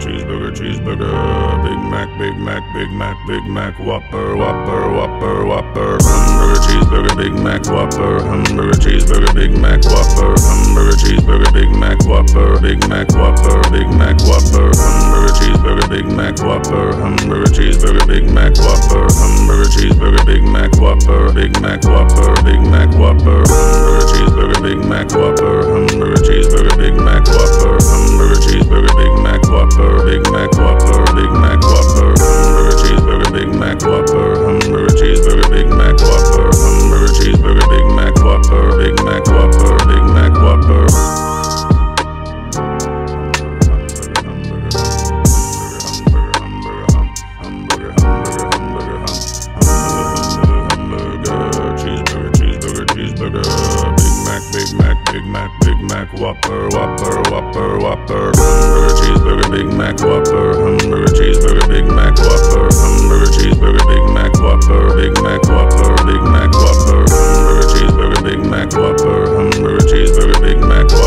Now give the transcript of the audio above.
cheeseburger, cheeseburger, Big Mac, Big Mac, Big Mac, Big Mac, Whopper, Whopper, Whopper, Whopper, hamburger, cheeseburger, Big Mac, Whopper, hamburger, cheeseburger, Big Mac, Whopper, hamburger, cheeseburger, Big Mac, Whopper, Big Mac, Whopper, Big Mac, Whopper, hamburger, cheeseburger, Big Mac, Whopper, hamburger, cheeseburger, Big Mac, Whopper, hamburger, cheeseburger, Big Mac, Whopper, Big Mac, Whopper, Big Mac, Whopper, Big Mac, Big Mac, Big Mac, Whopper, Whopper, Whopper, Whopper. Hamburger, cheeseburger, Big Mac, Whopper. Hamburger, cheeseburger, Big Mac, Whopper. Hamburger, cheeseburger, Big Mac, Whopper. Big Mac, Whopper, Big Mac, Whopper. Hamburger, cheeseburger, Big Mac, Whopper. Hamburger, cheeseburger, Big Mac, Whopper.